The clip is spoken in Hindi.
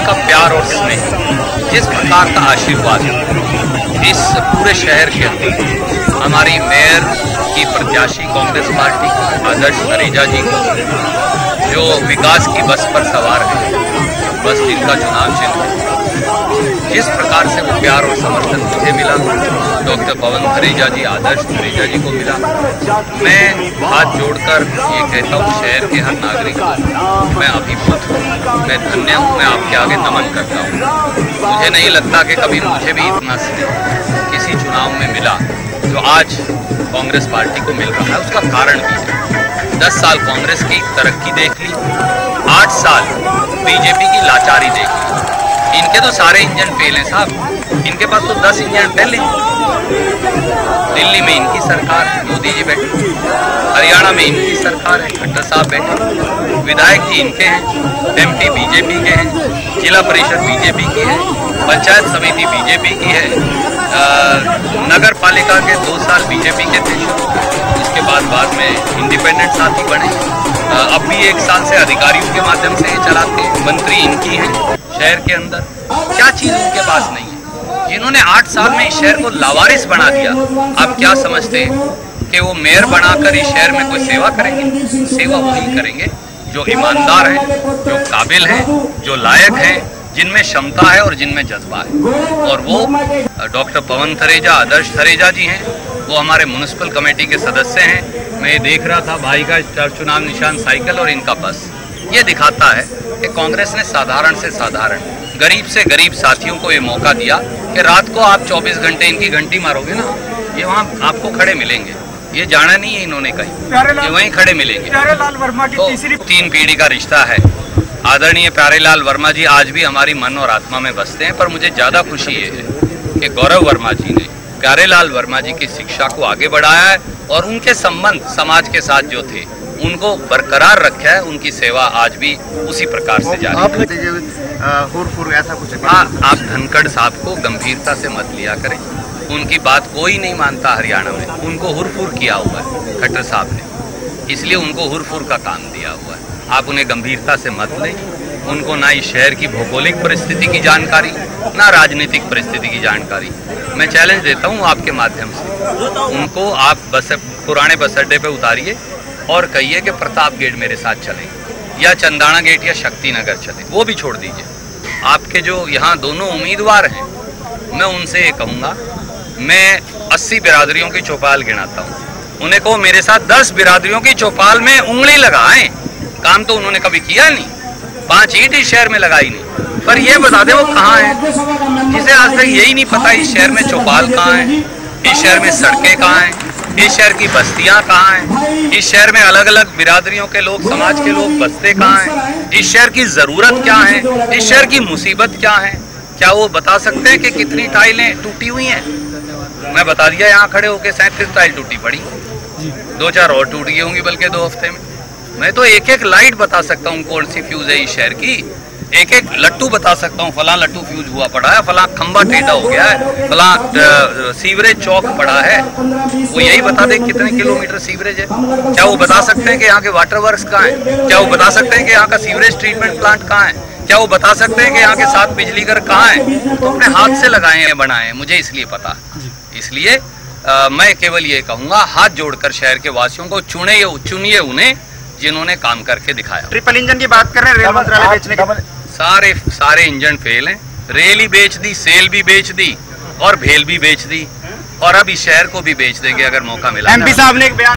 प्यार और स्नेह, जिस प्रकार का आशीर्वाद इस पूरे शहर के अंदर, हमारी मेयर की प्रत्याशी कांग्रेस पार्टी, आदर्श तरेजा जी को, जो विकास की बस पर सवार है, बस जिनका चुनाव चिन्ह है। जिस प्रकार से वो प्यार और समर्थन मुझे मिला। डॉक्टर पवन खरेजा जी, आदर्श खरेजा जी को मिला। मैं हाथ जोड़कर ये कहता हूँ, शहर के हर नागरिक को, मैं अभिभूत हूँ, मैं धन्य हूँ, मैं आपके आगे नमन करता हूँ। मुझे नहीं लगता कि कभी मुझे भी इतना स्नेह किसी चुनाव में मिला जो आज कांग्रेस पार्टी को मिल रहा है। उसका कारण भी है। दस साल कांग्रेस की तरक्की देख ली, आठ साल बीजेपी की लाचारी देख ली। इनके तो सारे इंजन फेल हैं साहब। इनके पास तो दस इंजन पहले दिल्ली में इनकी सरकार है मोदी जी बैठे। हरियाणा में इनकी सरकार है, खट्टर साहब बैठे। विधायक जी इनके हैं एमपी बीजेपी के हैं, जिला परिषद बीजेपी की है, पंचायत समिति बीजेपी की है। नगर पालिका के दो साल बीजेपी के थे उसके बाद बाद में इंडिपेंडेंट साथी बने। अब भी एक साल से अधिकारियों के माध्यम से चलाते मंत्री इनकी हैं। शहर के अंदर। क्या चीज़ उनके पास नहीं है? जिन्होंने आठ साल में इस शहर को लावारिस बना दिया, आप क्या समझते हैं कि वो मेयर बनाकर इस शहर में कोई सेवा करेंगे? सेवा वही करेंगे जो ईमानदार है, जो काबिल है, जो लायक है, जिनमें क्षमता है और जिनमें जज्बा है। और वो, डॉक्टर पवन थरेजा, आदर्श थरेजा जी हैं, वो हमारे म्यूनसिपल कमेटी के सदस्य हैं। मैं देख रहा था, भाई का चुनाव निशान साइकिल और इनका बस। ये दिखाता है कि कांग्रेस ने साधारण से साधारण गरीब से गरीब साथियों को ये मौका दिया कि रात को आप 24 घंटे इनकी घंटी मारोगे ना ये वहाँ आपको खड़े मिलेंगे। ये जाना नहीं है इन्होंने कहीं ये वहीं खड़े मिलेंगे। तो तीन पीढ़ी का रिश्ता है। आदरणीय प्यारेलाल वर्मा जी आज भी हमारी मन और आत्मा में बसते हैं पर मुझे ज़्यादा खुशी ये है कि गौरव वर्मा जी ने प्यारेलाल वर्मा जी की शिक्षा को आगे बढ़ाया है और उनके संबंध समाज के साथ जो थे उनको बरकरार रखा है उनकी सेवा आज भी उसी प्रकार से जारी है। ऐसा कुछ हाँ? आप धनखड़ साहब को गंभीरता से मत लिया करें। उनकी बात कोई नहीं मानता हरियाणा में। उनको हुरफुर किया हुआ है खट्टर साहब ने। इसलिए उनको हुरफुर का काम दिया हुआ है। आप उन्हें गंभीरता से मत लें। उनको ना इस शहर की भौगोलिक परिस्थिति की जानकारी ना राजनीतिक परिस्थिति की जानकारी। मैं चैलेंज देता हूँ आपके माध्यम से। उनको आप बस पुराने बस अड्डे पे उतारिए। और कहिए कि प्रताप गेट मेरे साथ चले, या चंदाना गेट या शक्ति नगर चले, वो भी छोड़ दीजिए। आपके जो यहाँ दोनों उम्मीदवार हैं, मैं उनसे ये कहूँगा, मैं अस्सी बिरादरियों की चौपाल गिनाता हूँ। उन्हें कहो, मेरे साथ दस बिरादरियों की चौपाल में उंगली लगाएँ। काम तो उन्होंने कभी किया नहीं, पाँच ईट इस शहर में लगाई नहीं। पर ये बता दे, वो कहाँ है? जिसे आज तक यही नहीं पता इस शहर में चौपाल कहाँ है, इस शहर में सड़कें कहाँ हैं। इस शहर की बस्तियाँ कहाँ हैं? इस शहर में अलग अलग बिरादरियों के लोग, समाज के लोग बसते कहाँ हैं? इस शहर की ज़रूरत क्या है? इस शहर की मुसीबत क्या है? क्या वो बता सकते हैं कि कितनी टाइलें टूटी हुई हैं? मैं बता दिया, यहाँ खड़े होकर सैंतीस टाइल टूटी पड़ी। दो चार और टूट गई होंगी, बल्कि दो हफ़्ते में। मैं तो एक एक लाइट बता सकता हूँ, कौन सी फ्यूज है इस शहर की? एक एक लट्टू बता सकता हूँ फला लट्टू फ्यूज हुआ पड़ा है फला खंबा टेढ़ा हो गया है फला सीवरेज चौक पड़ा है। वो यही बता दे कितने किलोमीटर सीवरेज है। क्या वो बता सकते हैं कि यहाँ के वाटर वर्क कहाँ है? क्या वो बता सकते हैं कि यहाँ का सीवरेज ट्रीटमेंट प्लांट कहाँ है? क्या वो बता सकते हैं कि यहाँ के साथ बिजली घर कहाँ है? तो अपने हाथ से लगाए हैं बनाए हैं मुझे इसलिए पता। इसलिए मैं केवल ये कहूँगा हाथ जोड़कर शहर के वासियों को चुने चुनिए उन्हें जिन्होंने काम करके दिखाया। ट्रिपल इंजन की बात कर रहे हैं रेल मंत्रालय बेचने के सारे सारे इंजन फेल हैं। रेल ही बेच दी, सेल भी बेच दी, और भेल भी बेच दी, और अब इस शहर को भी बेच देंगे अगर मौका मिला। एमपी साहब ने एक बयान